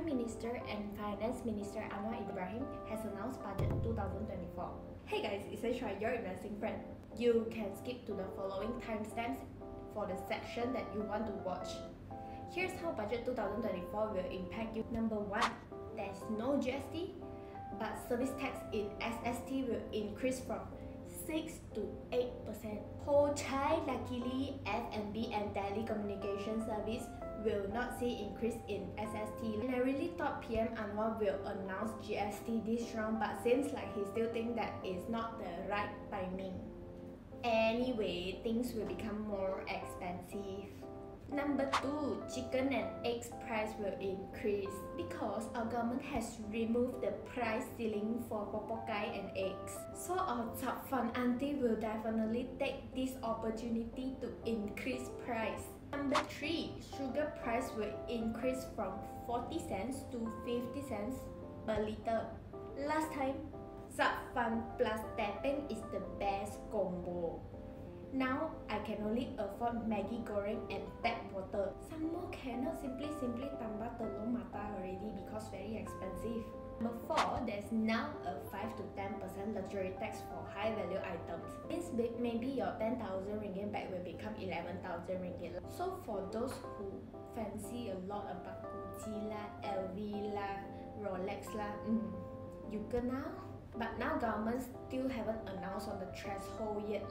Prime Minister and Finance Minister Anwar Ibrahim has announced budget 2024. Hey guys, it's Aisha, your investing friend. You can skip to the following timestamps for the section that you want to watch. Here's how budget 2024 will impact you. Number 1, there's no GST, but service tax in SST will increase from 6 to 8%. Ho Chai, luckily, F&B and telecommunication service will not see increase in SST. And I really thought PM Anwar will announce GST this round, but seems like he still think that is not the right timing. Anyway, things will become more expensive. Number two, chicken and eggs price will increase because our government has removed the price ceiling for popokai and eggs. So our top fund auntie will definitely take this opportunity to increase price. Number three, sugar price will increase from 40 cents to 50 cents per liter. Last time, sub fund plus teh peng is the best combo. Now I can only afford Maggi goreng and tap water. Some more cannot simply simply tambah telur mata already because very expensive. Number 4, there's now a 5 to 10% luxury tax for high value items. Means maybe your 10,000 ringgit bag will become 11,000 ringgit. So for those who fancy a lot about Gucci lah, LV lah, Rolex lah, mm, you kena. But now government still haven't announced on the threshold yet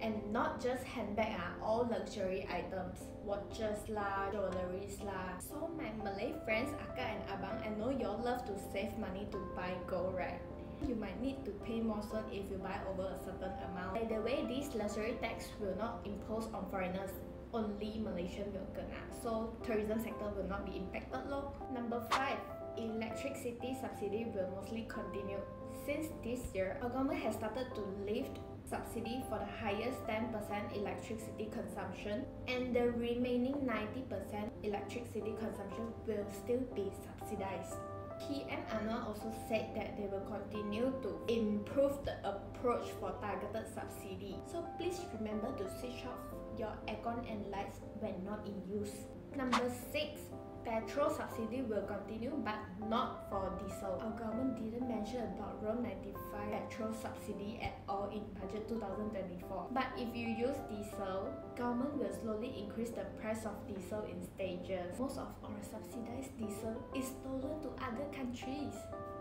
and not just handbag ah, all luxury items, watches lah, jewelries lah. So my Malay friends, Akka and Abang, I know you all love to save money to buy gold, right? You might need to pay more soon if you buy over a certain amount. By the way, this luxury tax will not impose on foreigners. Only Malaysian will kena. So tourism sector will not be impacted lor. Number 5. Electricity subsidy will mostly continue. Since this year, our government has started to lift subsidy for the highest 10% electricity consumption and the remaining 90% electricity consumption will still be subsidized. PM Anwar also said that they will continue to improve the approach for targeted subsidy. So please remember to switch off your aircon and lights when not in use. Number 6 petrol subsidy will continue but not for diesel. Our government didn't mention about RON 95 petrol subsidy at all in budget 2024. But if you use diesel, government will slowly increase the price of diesel in stages. Most of our subsidized diesel is stolen to other countries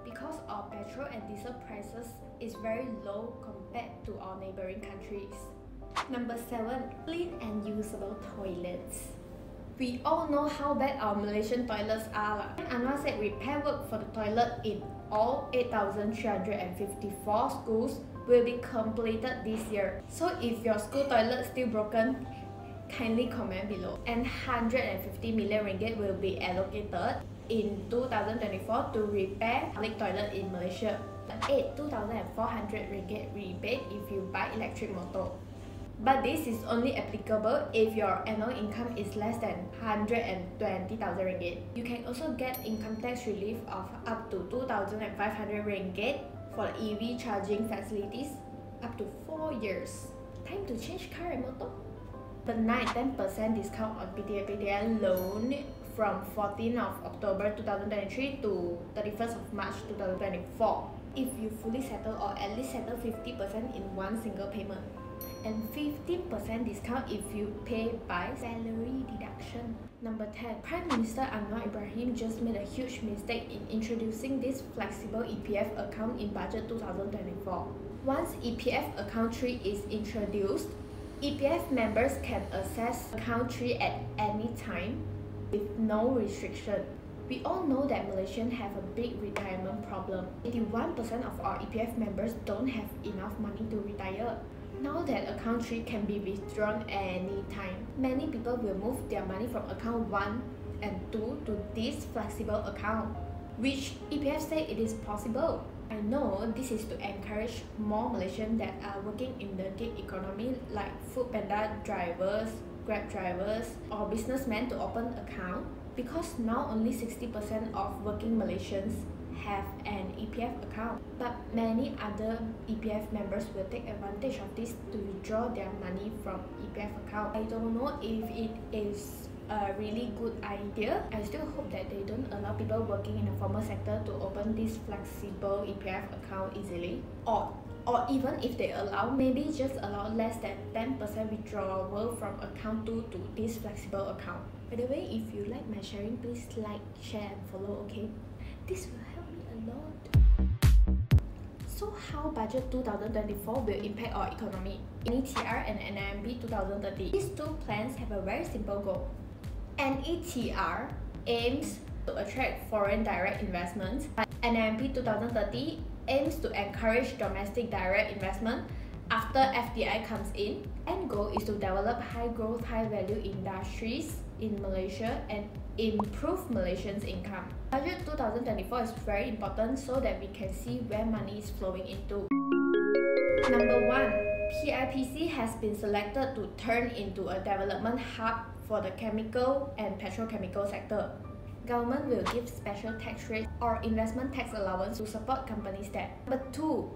because our petrol and diesel prices is very low compared to our neighboring countries. Number 7. Clean and usable toilets. We all know how bad our Malaysian toilets are. Lah. Anwar said repair work for the toilet in all 8,354 schools will be completed this year. So if your school toilet still broken, kindly comment below. And 150 million ringgit will be allocated in 2024 to repair public toilet in Malaysia. 8 2,400 ringgit rebate if you buy electric motor. But this is only applicable if your annual income is less than 120,000 ringgit. You can also get income tax relief of up to 2,500 ringgit for EV charging facilities up to 4 years. Time to change car and motor. The 9 10% discount on PTPTN loan from 14th of October 2023 to 31st of March 2024 if you fully settle or at least settle 50% in one single payment and 15% discount if you pay by salary deduction. Number 10. Prime Minister Anwar Ibrahim just made a huge mistake in introducing this flexible EPF account in budget 2024. Once EPF account 3 is introduced, EPF members can access account 3 at any time with no restriction. We all know that Malaysians have a big retirement problem. 81% of our EPF members don't have enough money to retire. Now that account 3 can be withdrawn anytime, many people will move their money from account 1 and 2 to this flexible account, which EPF say it is possible. I know this is to encourage more Malaysians that are working in the gig economy like food panda drivers, grab drivers or businessmen to open account because now only 60% of working Malaysians have an EPF account, but many other EPF members will take advantage of this to withdraw their money from EPF account. I don't know if it is a really good idea. I still hope that they don't allow people working in the formal sector to open this flexible EPF account easily. Or or even if they allow, maybe just allow less than 10% withdrawal from account 2 to this flexible account. By the way, if you like my sharing, please like, share and follow, okay? This will help me a lot. So how budget 2024 will impact our economy? NETR and NIMP 2030. These two plans have a very simple goal. NETR aims to attract foreign direct investments. NIMP 2030 aims to encourage domestic direct investment after FDI comes in. End goal is to develop high growth, high value industries in Malaysia and improve Malaysians' income. Budget 2024 is very important so that we can see where money is flowing into. Number 1. PIPC has been selected to turn into a development hub for the chemical and petrochemical sector government will give special tax rates or investment tax allowance to support companies there. Number two,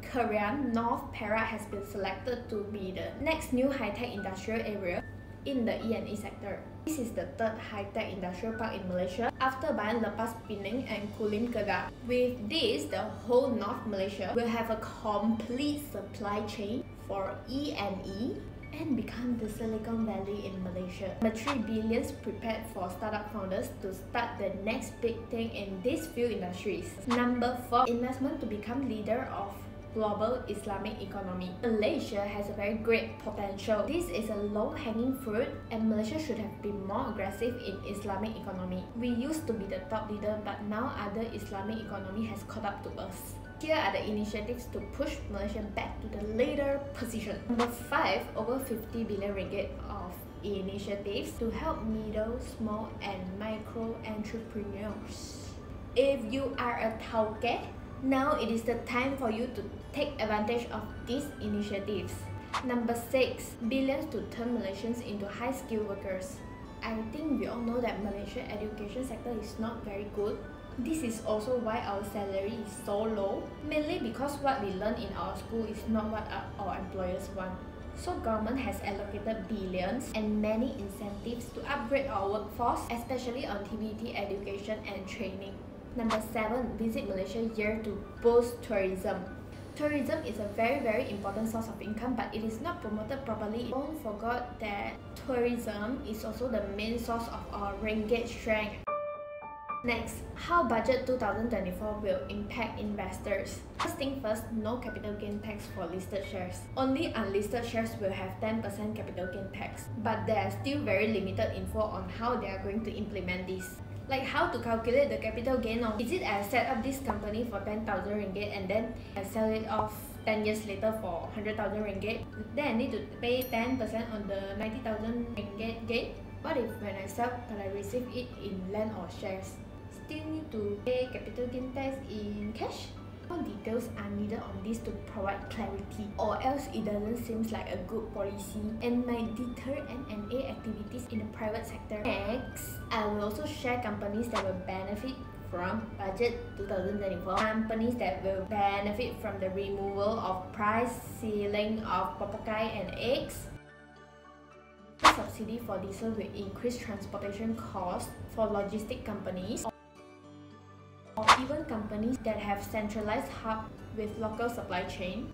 Kerian North Perak has been selected to be the next new high-tech industrial area in the E&E sector. This is the third high-tech industrial park in Malaysia after Bayan Lepas Penang and Kulim Kedah. With this, the whole North Malaysia will have a complete supply chain for E&E and become the Silicon Valley in Malaysia. The 3 billions prepared for startup founders to start the next big thing in these few industries. Number 4. Investment to become leader of global Islamic economy. Malaysia has a very great potential. This is a low-hanging fruit and Malaysia should have been more aggressive in Islamic economy. We used to be the top leader but now other Islamic economy has caught up to us. Here are the initiatives to push Malaysia back to the later position. Number 5, over 50 billion ringgit of initiatives to help middle, small and micro entrepreneurs. If you are a tauke, now it is the time for you to take advantage of these initiatives. Number 6, billions to turn Malaysians into high-skilled workers. I think we all know that Malaysian education sector is not very good this is also why our salary is so low, mainly because what we learn in our school is not what our employers want. So government has allocated billions and many incentives to upgrade our workforce, especially on TVET education and training. Number 7. Visit Malaysia year to boost tourism. Tourism is a very very important source of income but it is not promoted properly. Don't forget that tourism is also the main source of our ringgit strength. Next, how budget 2024 will impact investors. First thing first, no capital gain tax for listed shares. Only unlisted shares will have 10% capital gain tax. But there are still very limited info on how they are going to implement this. Like how to calculate the capital gain or is it I set up this company for 10,000 ringgit and then I sell it off 10 years later for 100,000 ringgit. Then I need to pay 10% on the 90,000 ringgit gain. What if when I sell but I receive it in land or shares? Still need to pay capital gain tax in cash? More details are needed on this to provide clarity or else it doesn't seem like a good policy and might deter M&A activities in the private sector. Next, I will also share companies that will benefit from budget 2024 companies that will benefit from the removal of price ceiling of papakai and eggs subsidy for diesel will increase transportation costs for logistic companies companies that have centralized hub with local supply chain.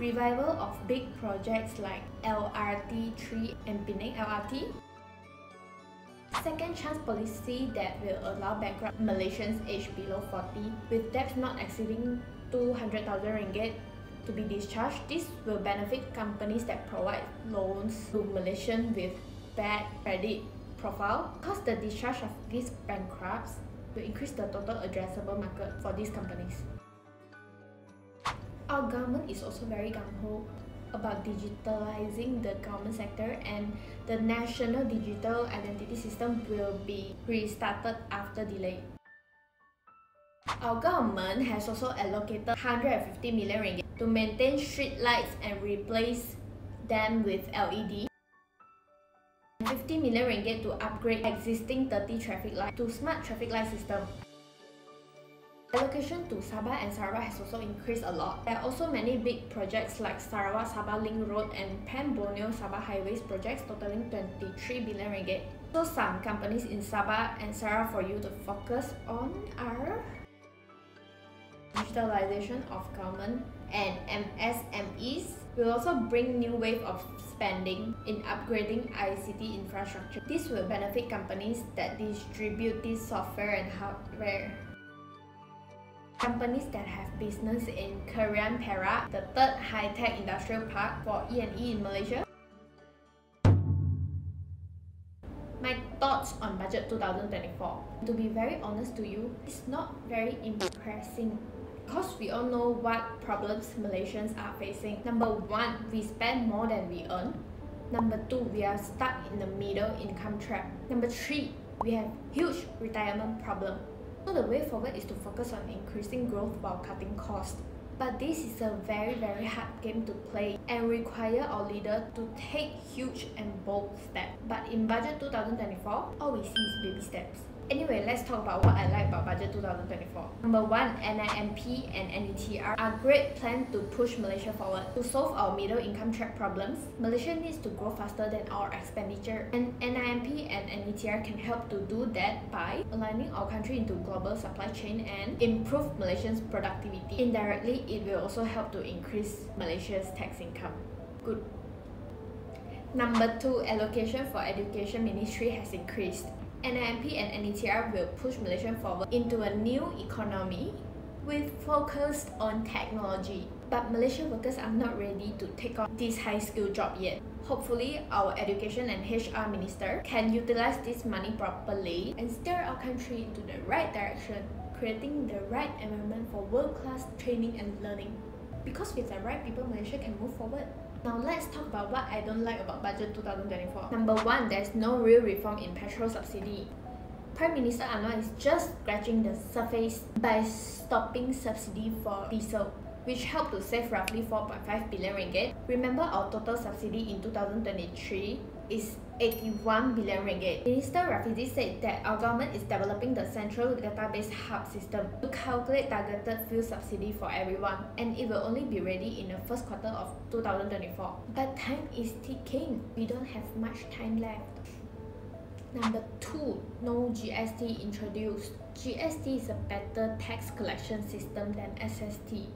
Revival of big projects like LRT3 and Penang LRT. Second chance policy that will allow bankrupt Malaysians aged below 40 with debts not exceeding 200,000 ringgit to be discharged. This will benefit companies that provide loans to Malaysians with bad credit profile. Because the discharge of these bankrupts to increase the total addressable market for these companies. Our government is also very gung-ho about digitalizing the government sector and the national digital identity system will be restarted after delay. Our government has also allocated 150 million ringgit to maintain street lights and replace them with LED 50 million ringgit to upgrade existing 30 traffic lights to smart traffic light system. Allocation to Sabah and Sarawak has also increased a lot. There are also many big projects like Sarawak-Sabah Link Road and Pan-Borneo-Sabah Highways projects totaling 23 billion ringgit. So some companies in Sabah and Sarawak for you to focus on are digitalization of government and MSMEs will also bring new wave of spending in upgrading ICT infrastructure. This will benefit companies that distribute this software and hardware. Companies that have business in Kerian Perak, the third high-tech industrial park for E&E in Malaysia. My thoughts on budget 2024. To be very honest to you, it's not very impressive because we all know what problems Malaysians are facing. Number one, we spend more than we earn. Number two, we are stuck in the middle income trap. Number three, we have huge retirement problem. So the way forward is to focus on increasing growth while cutting costs. But this is a very very hard game to play and require our leader to take huge and bold steps. But in budget 2024, all we see is baby steps. Anyway, let's talk about what I like about Budget 2024. Number one, NIMP and NETR are great plans to push Malaysia forward. To solve our middle income trap problems, Malaysia needs to grow faster than our expenditure. And NIMP and NETR can help to do that by aligning our country into global supply chain and improve Malaysia's productivity. Indirectly, it will also help to increase Malaysia's tax income. Good. Number two, allocation for education ministry has increased. NIMP and NETR will push Malaysia forward into a new economy with focus on technology. But Malaysian workers are not ready to take on this high skill job yet. Hopefully, our education and HR minister can utilize this money properly and steer our country into the right direction, creating the right environment for world-class training and learning. Because with the right people, Malaysia can move forward. Now let's talk about what I don't like about budget 2024. Number one, there's no real reform in petrol subsidy. Prime Minister Anwar is just scratching the surface by stopping subsidy for diesel, which helped to save roughly 4.5 billion ringgit. Remember our total subsidy in 2023 is 81 billion ringgit. Minister Rafizi said that our government is developing the central database hub system to calculate targeted fuel subsidy for everyone and it will only be ready in the first quarter of 2024. But time is ticking. We don't have much time left. Number two, no GST introduced. GST is a better tax collection system than SST.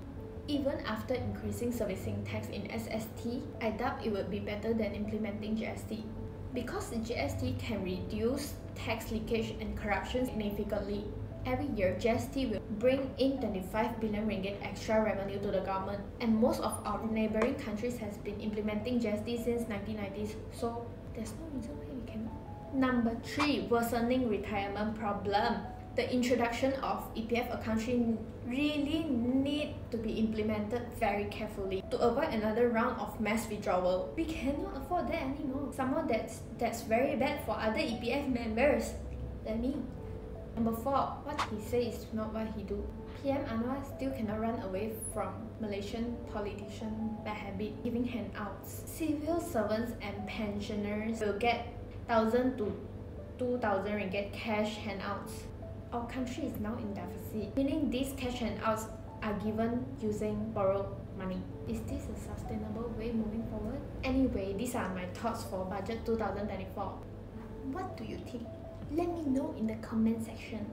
Even after increasing servicing tax in SST, I doubt it would be better than implementing GST. Because GST can reduce tax leakage and corruption significantly, every year GST will bring in 25 billion ringgit extra revenue to the government and most of our neighboring countries has been implementing GST since 1990s so there's no reason why we cannot. Number 3. Worsening retirement problem the introduction of EPF accounting really need to be implemented very carefully to avoid another round of mass withdrawal. We cannot afford that anymore. Someone that's that's very bad for other EPF members than me. Number four, what he says is not what he do. PM Anwar still cannot run away from Malaysian politician bad habit giving handouts. Civil servants and pensioners will get 1000 to 2000 ringgit cash handouts our country is now in deficit, meaning these cash handouts are given using borrowed money. Is this a sustainable way moving forward? Anyway, these are my thoughts for budget 2024. What do you think? Let me know in the comment section.